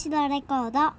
시달의 거다.